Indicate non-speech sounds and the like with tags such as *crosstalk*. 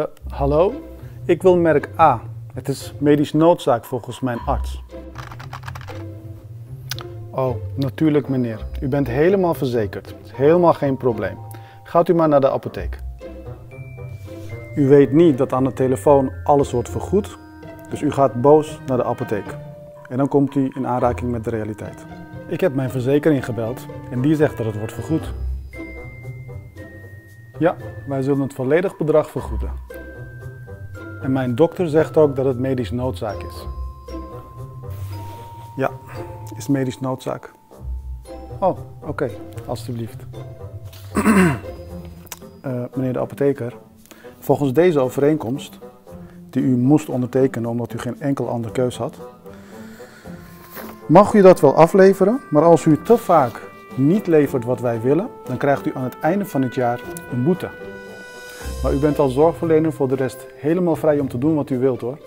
Uh, hallo, ik wil merk A. Het is medisch noodzaak volgens mijn arts. Oh, natuurlijk meneer. U bent helemaal verzekerd. Helemaal geen probleem. Gaat u maar naar de apotheek. U weet niet dat aan de telefoon alles wordt vergoed, dus u gaat boos naar de apotheek. En dan komt u in aanraking met de realiteit. Ik heb mijn verzekering gebeld en die zegt dat het wordt vergoed. Ja, wij zullen het volledig bedrag vergoeden. En mijn dokter zegt ook dat het medisch noodzaak is. Ja, is medisch noodzaak. Oh, oké, alstublieft. uh, *clears throat* meneer de apotheker, volgens deze overeenkomst, die u moest ondertekenen omdat u geen enkel andere keus had, mag u dat wel afleveren, maar als u te vaak niet levert wat wij willen, dan krijgt u aan het einde van het jaar een boete. Maar u bent als zorgverlener voor de rest helemaal vrij om te doen wat u wilt hoor.